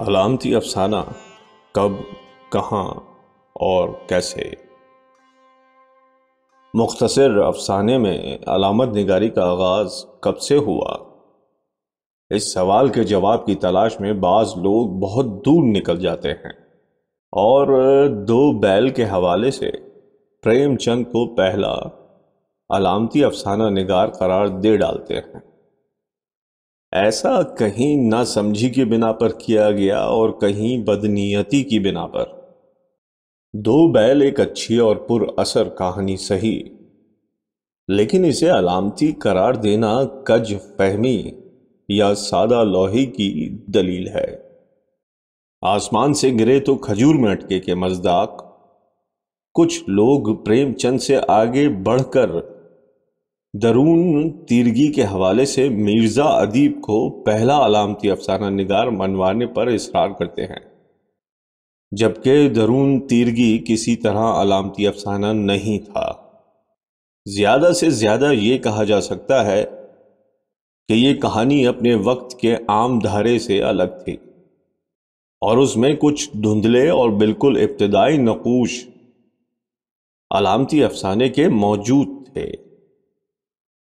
अलामती अफसाना कब, कहाँ और कैसे? मुख्तसर अफसाने में अलामत निगारी का आगाज़ कब से हुआ? इस सवाल के जवाब की तलाश में बाज़ लोग बहुत दूर निकल जाते हैं और दो बैल के हवाले से प्रेमचंद को पहला अलामती अफसाना निगार करार दे डालते हैं। ऐसा कहीं ना समझी की बिना पर किया गया और कहीं बदनीयती की बिना पर। दो बैल एक अच्छी और पुर असर कहानी सही। लेकिन इसे अलामती करार देना कज फहमी या सादा लोहे की दलील है। आसमान से गिरे तो खजूर में अटके के मजदाक। कुछ लोग प्रेमचंद से आगे बढ़कर दरून तीरगी के हवाले से मिर्ज़ा अदीब को पहला अलामती अफसाना निगार मनवाने पर इसरार करते हैं। जबकि दरून तीरगी किसी तरह अलामती अफसाना नहीं था। ज़्यादा से ज़्यादा ये कहा जा सकता है कि ये कहानी अपने वक्त के आम धारे से अलग थी और उसमें कुछ धुंधले और बिल्कुल इब्तदाई नकूश अलामती अफसाने के मौजूद थे।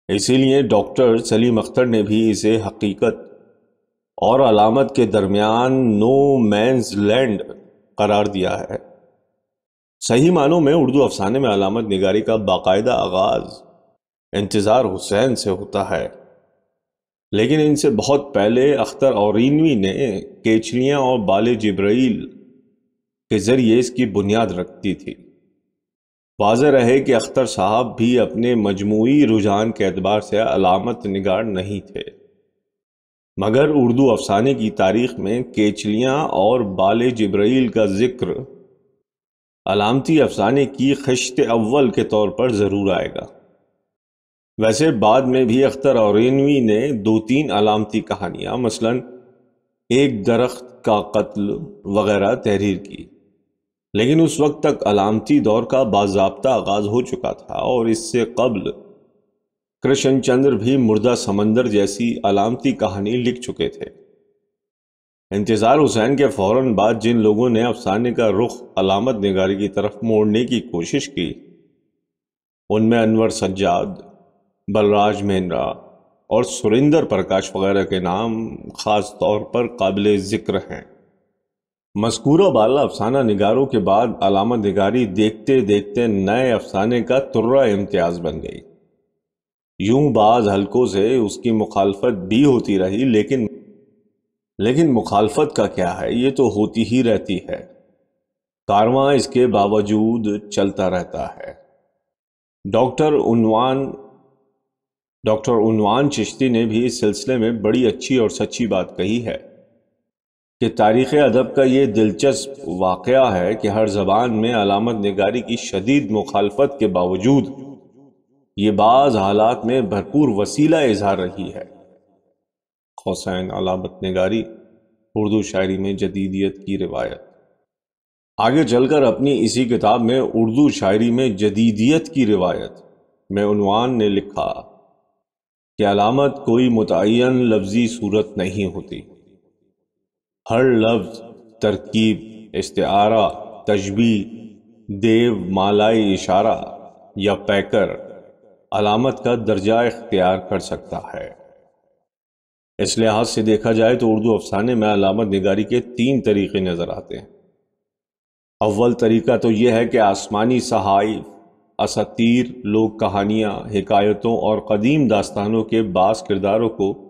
इसीलिए डॉक्टर सलीम अख्तर ने भी इसे हकीकत और अलामत के दरमियान नो मैंस लैंड करार दिया है। सही मानों में उर्दू अफसाने में अलामत निगारी का बाकायदा आगाज़ इंतज़ार हुसैन से होता है। लेकिन इनसे बहुत पहले अख्तर और ने केचलियाँ और बाल जब्राइल के ज़रिए इसकी बुनियाद रखती थी। वाज रहे कि अख्तर साहब भी अपने मजमू रुझान के अतबार से अलामत निगार नहीं थे। मगर उर्दू अफसाने की तारीख में केचलियाँ और बाल जब्राइल का ज़िक्र अलामती अफसाने की खश्त अव्वल के तौर पर ज़रूर आएगा। वैसे बाद में भी अख्तर और ने दो तीन अलामती कहानियाँ, मसलन एक दरख्त का कत्ल वगैरह तहरीर की। लेकिन उस वक्त तक अलामती दौर का बाजाबता आगाज़ हो चुका था और इससे कबल कृष्ण चंद्र भी मुर्दा समंदर जैसी अलामती कहानी लिख चुके थे। इंतज़ार हुसैन के फ़ौरन बाद जिन लोगों ने अफसाने का रुख अलामत निगारी की तरफ़ मोड़ने की कोशिश की, उनमें अनवर सज्जाद, बलराज मेहरा और सुरेंद्र प्रकाश वगैरह के नाम ख़ास तौर पर काबिल ज़िक्र हैं। मस्कूरा बाला अफसाना निगारों के बाद अलामा निगारी देखते देखते नए अफसाने का तुर्रा इम्तियाज़ बन गई। यूँ बाज हलकों से उसकी मुखालफत भी होती रही, लेकिन लेकिन मुखालफत का क्या है? ये तो होती ही रहती है। कारवां इसके बावजूद चलता रहता है। डॉक्टर उनवान डॉक्टर उनवान चिश्ती ने भी इस सिलसिले में बड़ी अच्छी और सच्ची बात कही है। कि तारीख़ अदब का ये दिलचस्प वाक़ है कि हर ज़बान में अलामत नगारी की शदीद मुखालफत के बावजूद ये बाज़ हालात में भरपूर वसीला इजहार रही है। हुसैन अलामत नगारी, उर्दू शायरी में जदीदियत की रिवायत। आगे चलकर अपनी इसी किताब में उर्दू शायरी में जदीदियत की रिवायत में उनवान ने लिखा कि अलामत कोई मुतन लफ्ज़ी सूरत नहीं होती। हर लफ्ज़, तरकीब इस्तारा तजबी देव, मालाई, इशारा या पैकर अलामत का दर्जा इख्तियार कर सकता है। इस लिहाज से देखा जाए तो उर्दू अफसाने में अलामत निगारी के तीन तरीके नज़र आते हैं। अव्वल तरीका तो यह है कि आसमानी सहाइफ, असतीर, लोक कहानियाँ, हिकायतों और कदीम दास्तानों के बास किरदारों को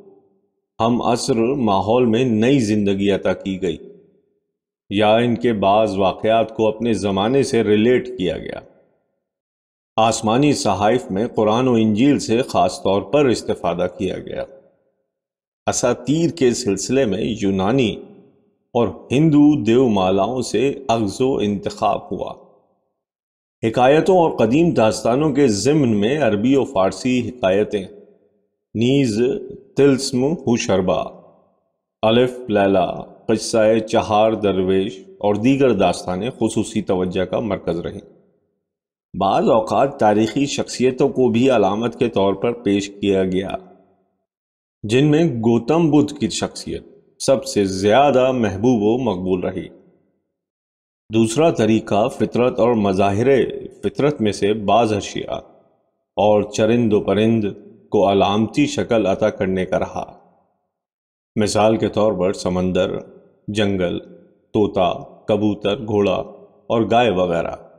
हम असर माहौल में नई ज़िंदगी अता की गई, या इनके बाज वाकयात को अपने ज़माने से रिलेट किया गया। आसमानी सहाइफ में कुरान और इंजील से ख़ास तौर पर इस्तेफादा किया गया। असातीर के सिलसिले में यूनानी और हिंदू देवमालाओं से अगजो इंतखब हुआ। हिकायतों और कदीम दास्तानों के ज़िम्न में अरबी और फ़ारसी हिकायतें नीज तिल्स्म हुशरबा। अलिफ, लैला कस्साए चहार, दरवेश और दीगर दास्तानें खसूसी तवज्जा का मरकज़ रहीं। बाज़ अवकात तारीख़ी शख्सियतों को भी अलामत के तौर पर पेश किया गया, जिनमें गौतम बुद्ध की शख्सियत सबसे ज़्यादा महबूब व मकबूल रही। दूसरा तरीका फितरत और मज़ाहिर फितरत में से बाज अशिया और चरिंद परिंद को अलामती शक्ल अता करने का रहा। मिसाल के तौर पर समंदर, जंगल, तोता, कबूतर, घोड़ा और गाय वगैरह।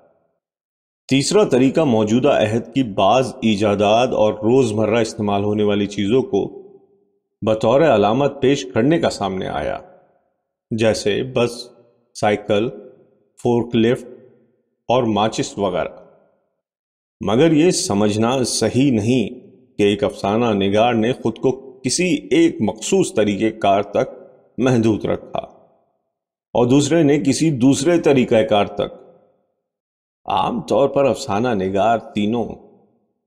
तीसरा तरीका मौजूदा अहद की बाज ईजादात और रोज़मर्रा इस्तेमाल होने वाली चीज़ों को बतौर अलामत पेश करने का सामने आया। जैसे बस, साइकिल, फोर्कलिफ्ट और माचिस वगैरह। मगर यह समझना सही नहीं कि एक अफसाना निगार ने खुद को किसी एक मखसूस तरीके कार तक महदूद रखा और दूसरे ने किसी दूसरे तरीक़ाकार तक। आमतौर पर अफसाना निगार तीनों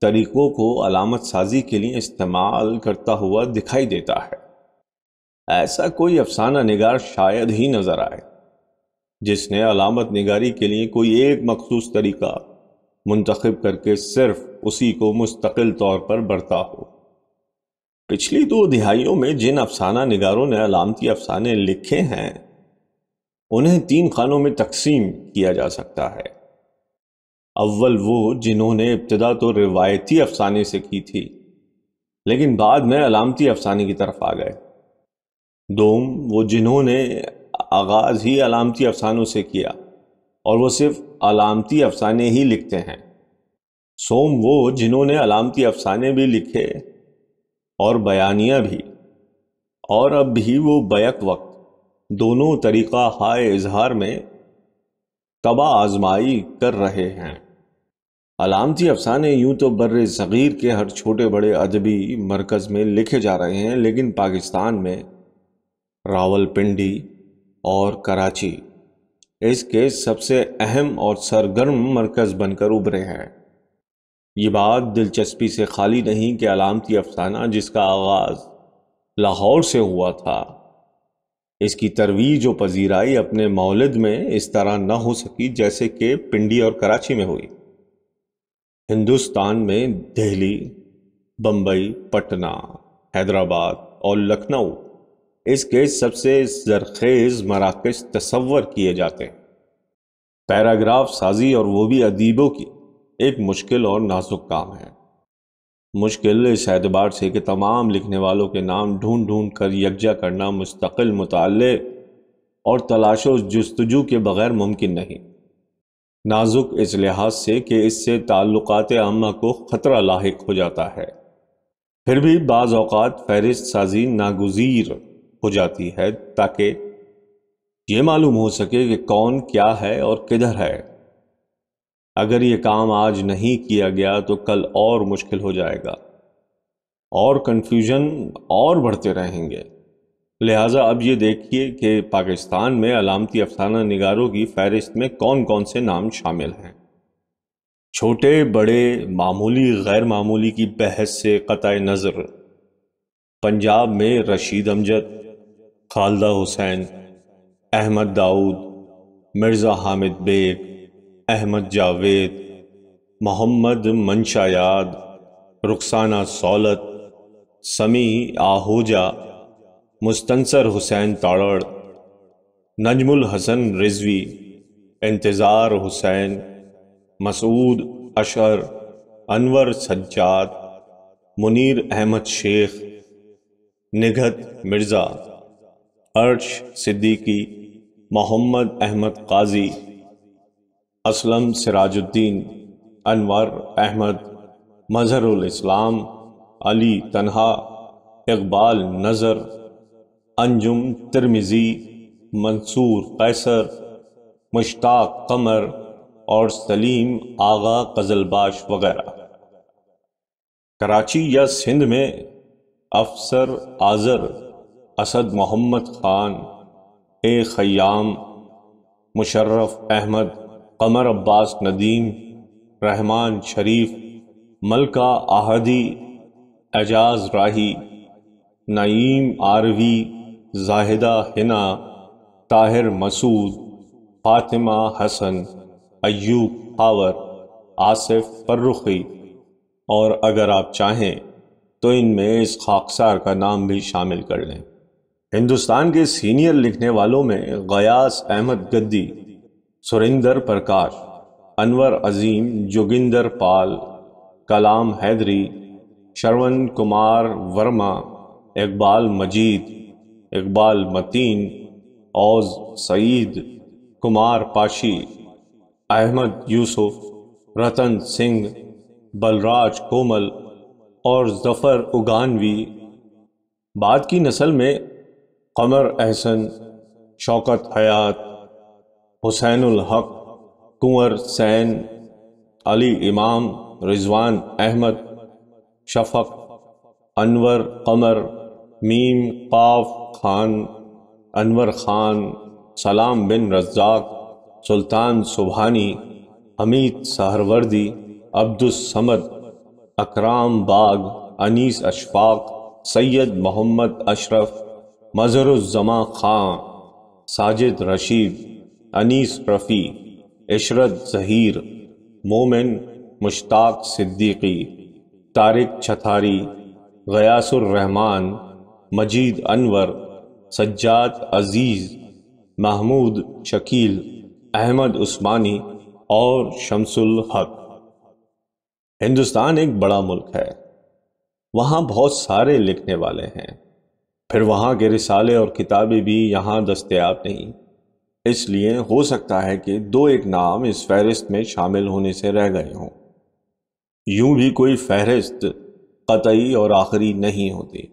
तरीकों को अलामत साजी के लिए इस्तेमाल करता हुआ दिखाई देता है। ऐसा कोई अफसाना निगार शायद ही नज़र आए, जिसने अलामत निगारी के लिए कोई एक मखसूस तरीका मुंतखब करके सिर्फ़ उसी को मुस्तकिल तौर पर बरता हो। पिछली दो दिहाइयों में जिन अफसाना निगारों ने अलामती अफसाने लिखे हैं, उन्हें तीन खानों में तकसीम किया जा सकता है। अव्वल वो जिन्होंने इब्तदा तो रिवायती अफसाने से की थी, लेकिन बाद में अलामती अफसाने की तरफ़ आ गए। दोम वो जिन्होंने आगाज़ ही अलामती अफसानों से किया। और वो सिर्फ़ अलामती अफसाने ही लिखते हैं। सोम वो जिन्होंने अलामती अफसाने भी लिखे और बयानियाँ भी। और अब भी वो बैक वक्त, दोनों तरीक़ा हाय इजहार में कबा आजमाई कर रहे हैं। अलामती अफसाने यूँ तो बर सग़ीर के हर छोटे बड़े अदबी मरकज़ में लिखे जा रहे हैं, लेकिन पाकिस्तान में रावलपिंडी और कराची इसके सबसे अहम और सरगर्म मरकज़ बनकर उभरे हैं। ये बात दिलचस्पी से खाली नहीं कि अलामती अफसाना जिसका आगाज़ लाहौर से हुआ था, इसकी तरवीज व पजीराई अपने मौलद में इस तरह न हो सकी जैसे कि पिंडी और कराची में हुई। हिंदुस्तान में दिल्ली बम्बई पटना, हैदराबाद और लखनऊ इसके सबसे जरखेज मराकज तस्वर किए जाते हैं। पैराग्राफ, साजी और वो भी अदीबों की एक मुश्किल और नाजुक काम है। मुश्किल इस एतबार से कि तमाम लिखने वालों के नाम ढूंढ ढूंढ कर यकजा करना मुस्तकिल मुताल और तलाशो जस्तजू के बगैर मुमकिन नहीं। नाजुक इस लिहाज से कि इससे ताल्लुकात आमा को ख़तरा लाक हो जाता है। फिर भी बाज़ अवत फहरिस्त साजी नागुजीर हो जाती है ताकि ये मालूम हो सके कि कौन क्या है और किधर है। अगर ये काम आज नहीं किया गया तो कल और मुश्किल हो जाएगा। और कन्फ्यूज़न और बढ़ते रहेंगे। लिहाजा अब ये देखिए कि पाकिस्तान में अलामती अफसाना निगारों की फहरिस्त में कौन कौन से नाम शामिल हैं। छोटे, बड़े, मामूली गैर मामूली की बहस से क़त नज़र। पंजाब में रशीद अमजद खालदा हुसैन, अहमद दाऊद, मिर्ज़ा हामिद बेग, अहमद जावेद, मोहम्मद मंशायाद रुखसाना सौलत, समी आहूजा, मुस्तनसर हुसैन ताड़ड़, नजमुल हसन रिजवी, इंतज़ार हुसैन, मसूद अशर, अनवर सज्जाद, मुनीर अहमद शेख निगत मिर्ज़ा। अर्श सिद्दीकी, मोहम्मद अहमद काजी, असलम सिराजुद्दीन, अनवर अहमद, मजहरुल इस्लाम, अली तनहा, इकबाल नज़र, अंजुम तिरमिज़ी, मंसूर कैसर, मुश्ताक कमर और सलीम आगा कजलबाश वगैरह। कराची या सिंध में अफसर आज़र असद मोहम्मद ख़ान, ए ख़याम, मुशर्रफ अहमद, कमर अब्बास नदीम, रहमान शरीफ, मलका आहदी, एजाज राही, नईम आरवी, जाहिदा हिना, ताहिर मसूद, फातिमा हसन अयूब पावर आसिफ फर्रुखी। और अगर आप चाहें तो इनमें इस खाकसार का नाम भी शामिल कर लें। हिंदुस्तान के सीनियर लिखने वालों में गयास अहमद गद्दी, सुरिंदर प्रकाश, अनवर अजीम, जोगिंदर पाल, कलाम हैदरी, श्रवण कुमार वर्मा, इकबाल मजीद, इकबाल मतीन, औज सईद, कुमार पाशी, अहमद यूसुफ, रतन सिंह, बलराज कोमल और जफ़र उगानवी। बाद की नस्ल में कमर अहसन, शौकत हयात, हुसैनुल हक, कुंवर सैन, अली इमाम, रिजवान अहमद, शफक, अनवर कमर, मीम काफ खान, अनवर खान, सलाम बिन रज्जाक, सुल्तान सुबहानी, हमीद सहरवर्दी अब्दुलसमद अकराम बाग, अनीस अशफाक, सैयद मोहम्मद अशरफ मजरुज़मा खां साजिद रशीद अनीस रफ़ी इशरत ज़हीर मोमिन मुश्ताक सिद्दीकी तारिक छथारी गयासुररहमान मजीद अनवर सज्जाद अज़ीज़ महमूद शकील अहमद उस्मानी और शमसुल हक हिंदुस्तान एक बड़ा मुल्क है। वहाँ बहुत सारे लिखने वाले हैं। फिर वहाँ के रिसाले और किताबें भी यहाँ दस्तयाब नहीं। इसलिए हो सकता है कि दो एक नाम इस फहरिस्त में शामिल होने से रह गए हों। यूँ भी कोई फहरिस्त कतई और आखिरी नहीं होती।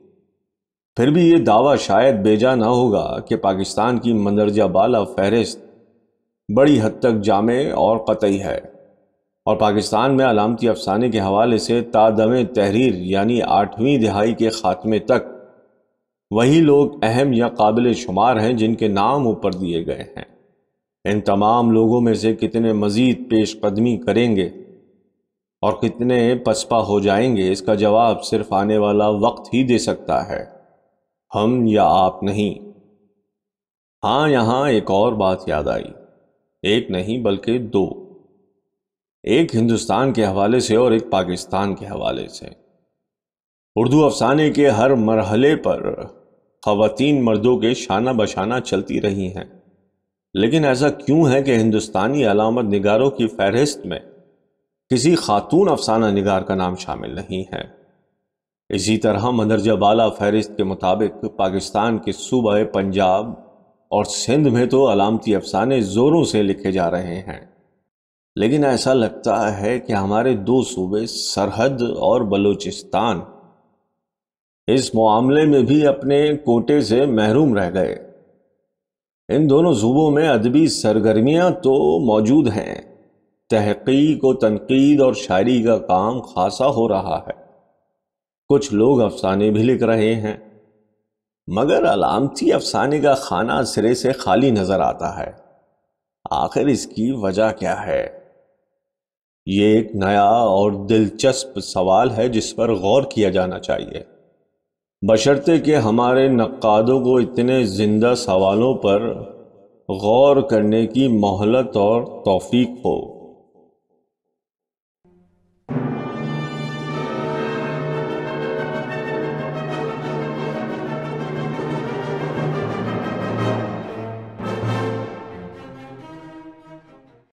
फिर भी ये दावा शायद बेजा ना होगा कि पाकिस्तान की मंदरजा बाला फहरिस्त बड़ी हद तक जामे और कतई है और पाकिस्तान में अलामती अफसाने के हवाले से तादम तहरीर यानी आठवीं दिहाई के ख़ात्मे तक वही लोग अहम या काबिल शुमार हैं जिनके नाम ऊपर दिए गए हैं। इन तमाम लोगों में से कितने मज़ीद पेशकदमी करेंगे और कितने पसपा हो जाएँगे, इसका जवाब सिर्फ़ आने वाला वक्त ही दे सकता है। हम या आप नहीं। हाँ यहाँ एक और बात याद आई। एक नहीं, बल्कि दो। एक हिंदुस्तान के हवाले से और एक पाकिस्तान के हवाले से। उर्दू अफसाने के हर मरहले पर खातन मर्दों के शाना बशाना चलती रही हैं। लेकिन ऐसा क्यों है कि हिंदुस्तानी अलामत निगारों की फहरिस्त में किसी खातून अफसाना निगार का नाम शामिल नहीं है? इसी तरह मंदरजा बाला फहरिस्त के मुताबिक पाकिस्तान के सूबा पंजाब और सिंध में तो अलामती अफसाने ज़ोरों से लिखे जा रहे हैं। लेकिन ऐसा लगता है कि हमारे दो सूबे सरहद और बलूचिस्तान इस मामले में भी अपने कोटे से महरूम रह गए। इन दोनों सूबों में अदबी सरगर्मियाँ तो मौजूद हैं। तहकीक व तनकीद और शायरी का काम खासा हो रहा है। कुछ लोग अफसाने भी लिख रहे हैं। मगर अलामती अफसाने का खाना सिरे से खाली नज़र आता है। आखिर इसकी वजह क्या है? ये एक नया और दिलचस्प सवाल है जिस पर गौर किया जाना चाहिए। बशर्ते कि हमारे नक्कादों को इतने ज़िंदा सवालों पर गौर करने की मोहलत और तौफीक हो।